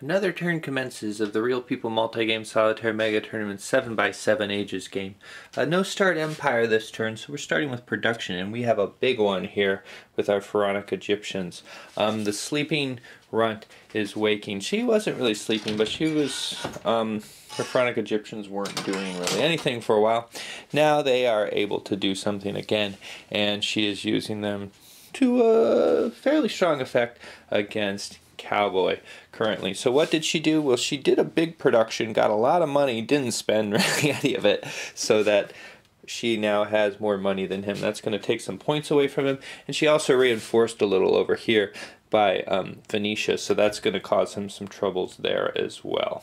Another turn commences of the Real People Multi-Game Solitaire Mega Tournament 7x7 Ages game. Uh, no start Empire this turn, so we're starting with production, and we have a big one here with our Pharaonic Egyptians. Um, the sleeping runt is waking. She wasn't really sleeping, but she was... Um, her Pharaonic Egyptians weren't doing really anything for a while. Now they are able to do something again, and she is using them to a fairly strong effect against cowboy currently. So what did she do? Well, she did a big production, got a lot of money, didn't spend really any of it, so that she now has more money than him. That's going to take some points away from him. And she also reinforced a little over here by um, Venetia, so that's going to cause him some troubles there as well.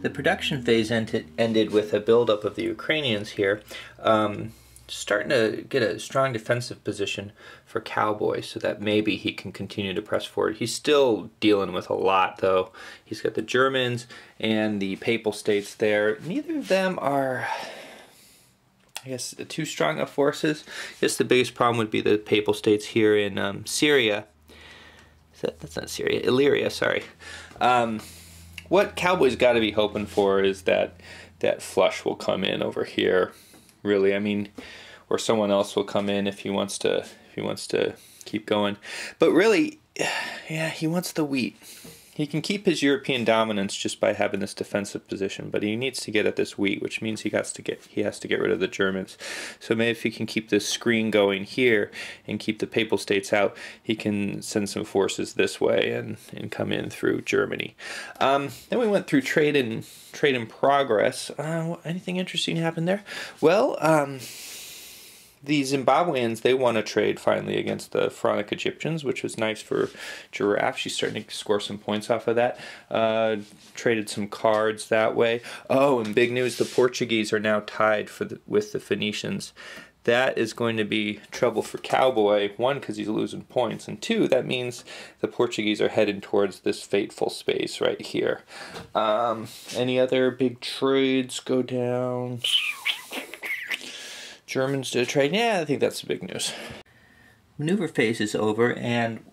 The production phase ended, ended with a buildup of the Ukrainians here. Um, starting to get a strong defensive position for Cowboy so that maybe he can continue to press forward. He's still dealing with a lot though. He's got the Germans and the Papal States there. Neither of them are I guess too strong of forces. I guess the biggest problem would be the Papal States here in um, Syria. That, that's not Syria, Illyria, sorry. Um, what Cowboy's got to be hoping for is that that flush will come in over here really. I mean, or someone else will come in if he wants to if he wants to keep going. But really, yeah, he wants the wheat. He can keep his European dominance just by having this defensive position, but he needs to get at this wheat, which means he has to get he has to get rid of the Germans. So maybe if he can keep this screen going here and keep the Papal States out, he can send some forces this way and, and come in through Germany. Um, then we went through trade and trade and progress. Uh, anything interesting happened there? Well. Um, the Zimbabweans, they won a trade finally against the Pharaonic Egyptians, which was nice for Giraffe. She's starting to score some points off of that. Uh, traded some cards that way. Oh, and big news, the Portuguese are now tied for the, with the Phoenicians. That is going to be trouble for Cowboy. One, because he's losing points, and two, that means the Portuguese are heading towards this fateful space right here. Um, any other big trades go down? Germans to trade. Yeah, I think that's the big news. Maneuver phase is over, and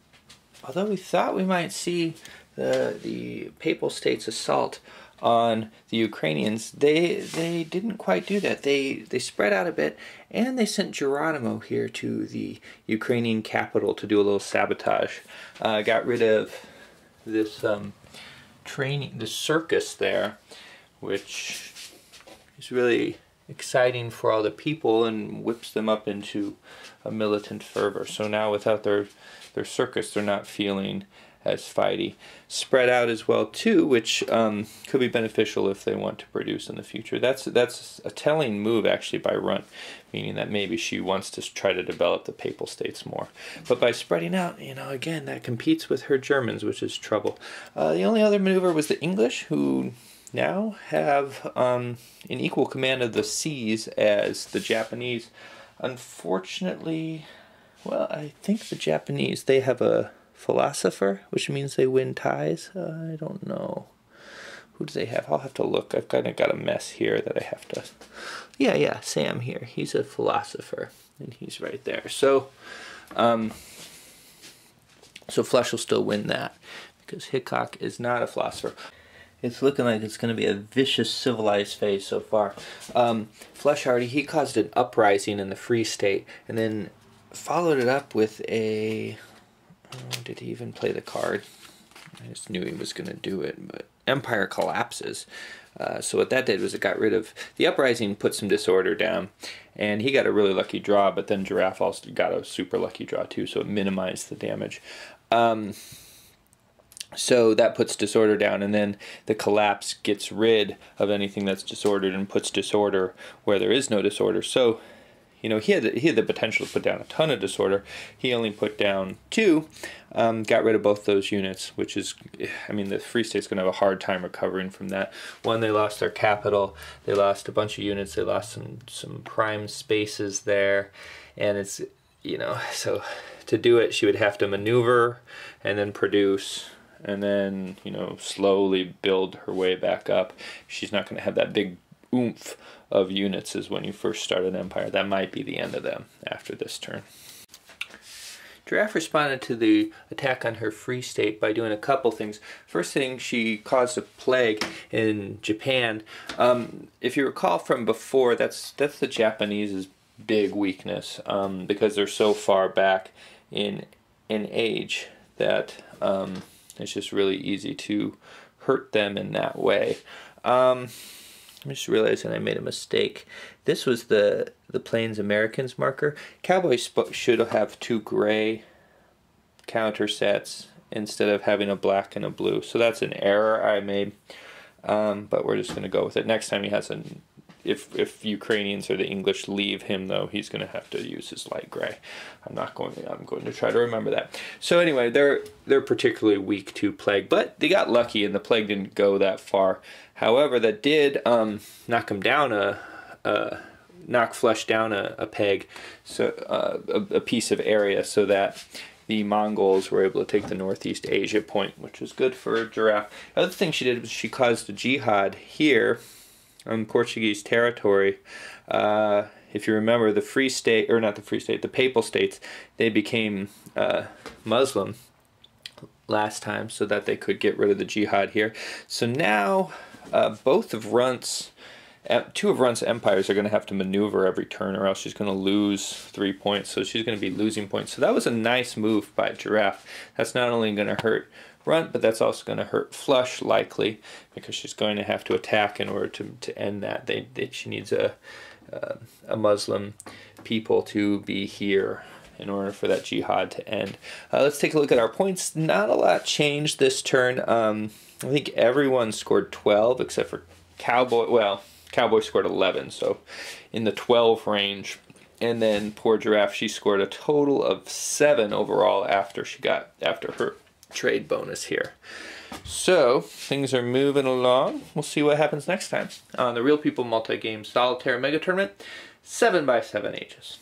although we thought we might see the the Papal States assault on the Ukrainians, they they didn't quite do that. They they spread out a bit, and they sent Geronimo here to the Ukrainian capital to do a little sabotage. Uh, got rid of this um, training, the circus there, which is really exciting for all the people and whips them up into a militant fervor. So now without their their circus, they're not feeling as fighty. Spread out as well too, which um, could be beneficial if they want to produce in the future. That's that's a telling move actually by Runt, meaning that maybe she wants to try to develop the Papal States more. But by spreading out, you know, again that competes with her Germans, which is trouble. Uh, the only other maneuver was the English, who now have um, an equal command of the seas as the Japanese. Unfortunately, well, I think the Japanese, they have a philosopher, which means they win ties. Uh, I don't know. Who do they have? I'll have to look. I've kind of got a mess here that I have to. Yeah, yeah, Sam here. He's a philosopher, and he's right there. So, um, so Flush will still win that because Hickok is not a philosopher. It's looking like it's going to be a vicious civilized phase so far. Um, Fleshardy, he caused an uprising in the Free State and then followed it up with a. Oh, did he even play the card? I just knew he was going to do it, but Empire collapses. Uh, so what that did was it got rid of the uprising, put some disorder down, and he got a really lucky draw. But then Giraffe also got a super lucky draw too, so it minimized the damage. Um, so that puts disorder down, and then the collapse gets rid of anything that's disordered and puts disorder where there is no disorder. So, you know, he had he had the potential to put down a ton of disorder. He only put down two, um, got rid of both those units, which is, I mean, the Free State's going to have a hard time recovering from that. One, they lost their capital, they lost a bunch of units, they lost some some prime spaces there, and it's you know, so to do it, she would have to maneuver and then produce and then you know slowly build her way back up. She's not going to have that big oomph of units as when you first start an empire. That might be the end of them after this turn. Giraffe responded to the attack on her free state by doing a couple things. First thing, she caused a plague in Japan. Um, if you recall from before, that's that's the Japanese's big weakness um, because they're so far back in in age that um, it's just really easy to hurt them in that way. Um, I'm just realizing I made a mistake. This was the the Plains Americans marker. Cowboys should have two gray counter sets instead of having a black and a blue. So that's an error I made. Um, but we're just going to go with it. Next time he has an if if Ukrainians or the English leave him though, he's going to have to use his light gray. I'm not going to. I'm going to try to remember that. So anyway, they're they're particularly weak to plague, but they got lucky and the plague didn't go that far. However, that did um, knock him down a, a knock flush down a, a peg, so uh, a, a piece of area, so that the Mongols were able to take the Northeast Asia point, which was good for Giraffe. The other thing she did was she caused a jihad here on Portuguese territory. Uh, if you remember, the Free State, or not the Free State, the Papal States, they became uh, Muslim last time so that they could get rid of the jihad here. So now uh, both of Runt's two of Runt's empires are going to have to maneuver every turn, or else she's going to lose three points. So she's going to be losing points. So that was a nice move by Giraffe. That's not only going to hurt Runt, but that's also going to hurt Flush likely because she's going to have to attack in order to, to end that. They, they she needs a uh, a Muslim people to be here in order for that jihad to end. Uh, let's take a look at our points. Not a lot changed this turn. Um, I think everyone scored 12 except for Cowboy. Well, Cowboy scored 11, so in the 12 range. And then poor Giraffe, she scored a total of seven overall after she got after her trade bonus here. So things are moving along. We'll see what happens next time on the Real People Multi Game Solitaire Mega Tournament, seven by seven ages.